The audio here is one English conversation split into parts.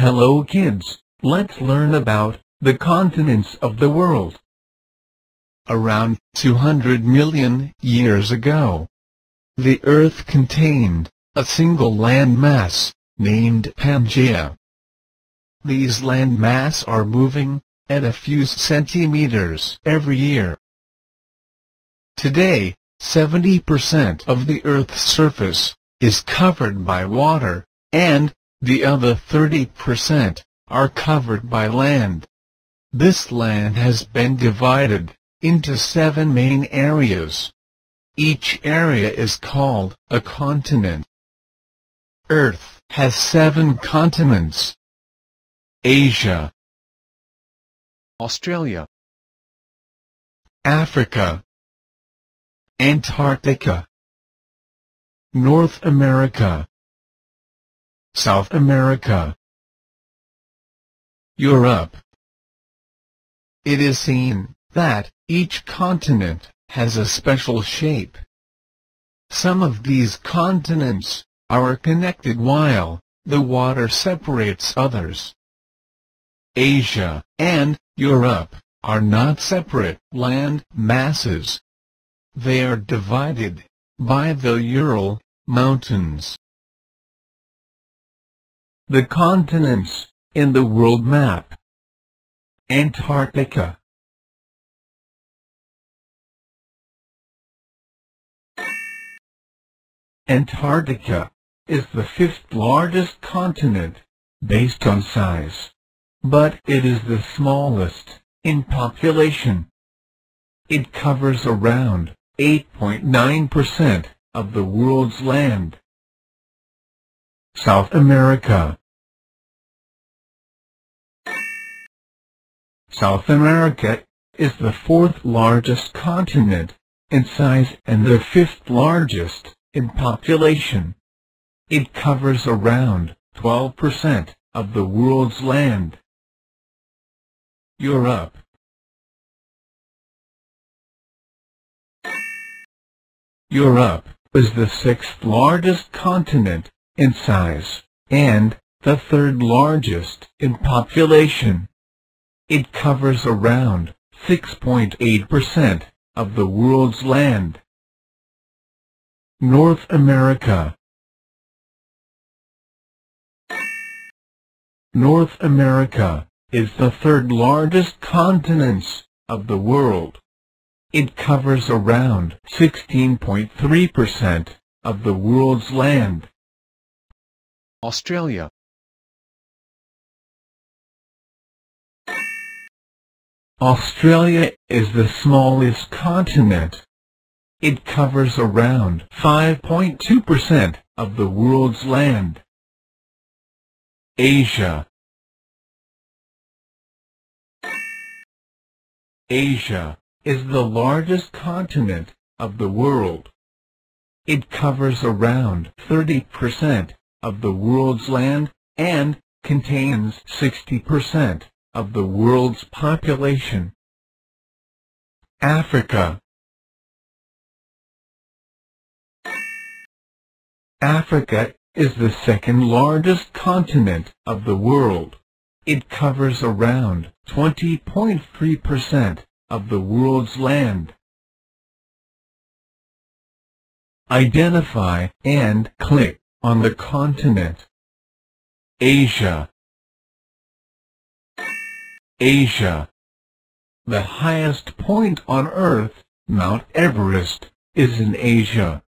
Hello kids, let's learn about the continents of the world. Around 200 million years ago, the Earth contained a single land mass named Pangaea. These land mass are moving at a few centimeters every year. Today, 70% of the Earth's surface is covered by water, and the other 30% are covered by land. This land has been divided into seven main areas. Each area is called a continent. Earth has seven continents. Asia, Australia, Africa, Antarctica, North America, South America, Europe. It is seen that each continent has a special shape. Some of these continents are connected while the water separates others. Asia and Europe are not separate land masses. They are divided by the Ural Mountains. The continents in the world map. Antarctica. Antarctica is the fifth largest continent based on size, but it is the smallest in population. It covers around 8.9% of the world's land. South America South America is the fourth largest continent in size and the fifth largest in population. It covers around 12% of the world's land. Europe Europe is the sixth largest continent in size, and the third largest in population. It covers around 6.8% of the world's land. North America North America is the third largest continent of the world. It covers around 16.3% of the world's land. Australia Australia is the smallest continent. It covers around 5.2% of the world's land. Asia Asia is the largest continent of the world. It covers around 30% of the world's land and contains 60% of the world's population. Africa Africa is the second largest continent of the world. It covers around 20.3% of the world's land. Identify and click on the continent. Asia Asia The highest point on Earth, Mount Everest, is in Asia.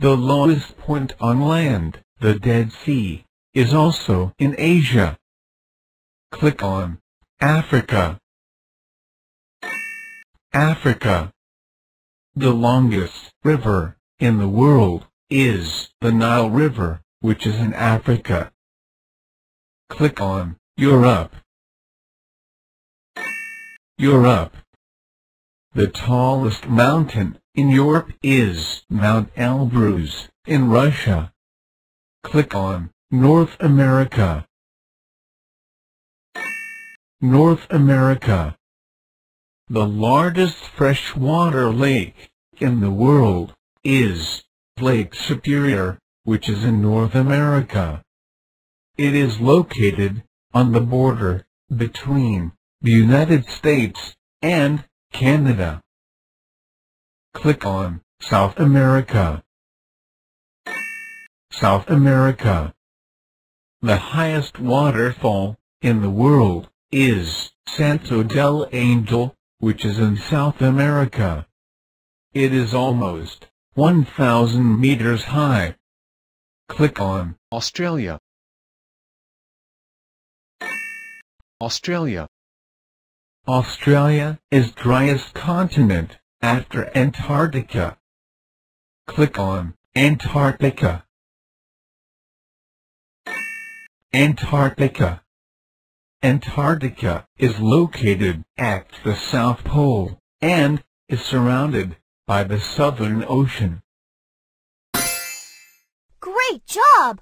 The lowest point on land, the Dead Sea, is also in Asia. Click on Africa. Africa. The longest river in the world is the Nile River, which is in Africa. Click on Europe. Europe. The tallest mountain in Europe is Mount Elbrus in Russia. Click on North America. North America. The largest freshwater lake in the world is Lake Superior, which is in North America. It is located on the border between the United States and Canada. Click on South America. South America. The highest waterfall in the world is Salto del Angel, which is in South America. It is almost 1,000 meters high. Click on Australia. Australia. Australia is driest continent after Antarctica. Click on Antarctica. Antarctica. Antarctica is located at the South Pole and is surrounded by the Southern Ocean. Great job!